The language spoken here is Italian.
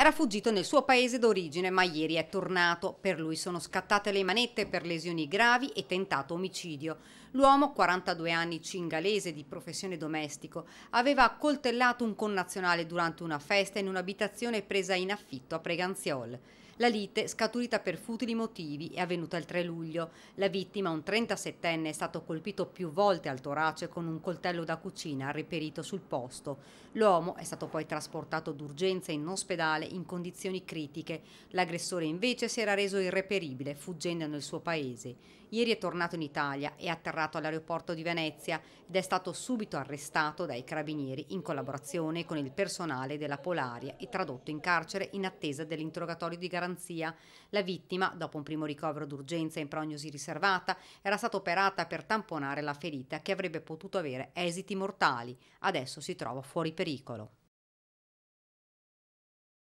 Era fuggito nel suo paese d'origine, ma ieri è tornato. Per lui sono scattate le manette per lesioni gravi e tentato omicidio. L'uomo, 42 anni cingalese di professione domestico, aveva accoltellato un connazionale durante una festa in un'abitazione presa in affitto a Preganziol. La lite, scaturita per futili motivi, è avvenuta il 3 luglio. La vittima, un 37enne, è stato colpito più volte al torace con un coltello da cucina riperito sul posto. L'uomo è stato poi trasportato d'urgenza in ospedale in condizioni critiche. L'aggressore invece si era reso irreperibile, fuggendo nel suo paese. Ieri è tornato in Italia e atterrato all'aeroporto di Venezia ed è stato subito arrestato dai carabinieri in collaborazione con il personale della Polaria e tradotto in carcere in attesa dell'interrogatorio di garanzia. La vittima, dopo un primo ricovero d'urgenza in prognosi riservata, era stata operata per tamponare la ferita che avrebbe potuto avere esiti mortali. Adesso si trova fuori pericolo.